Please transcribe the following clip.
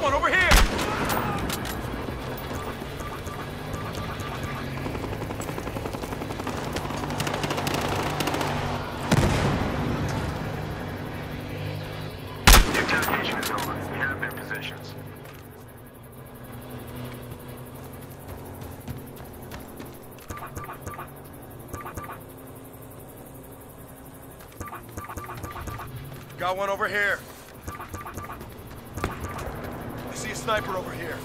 one over here! Is over. Their positions. Got one over here sniper over here.